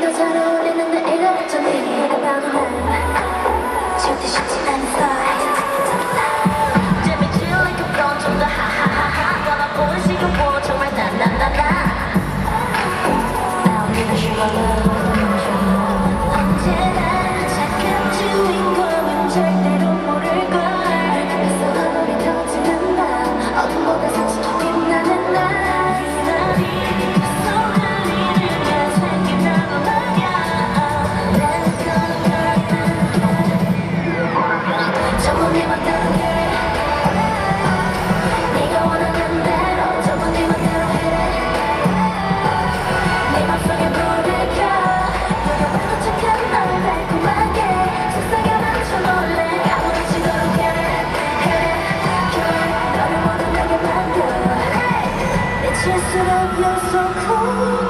더 잘 어울리는 나이가 점이 해가 바구나 절대 쉽지 않아. to love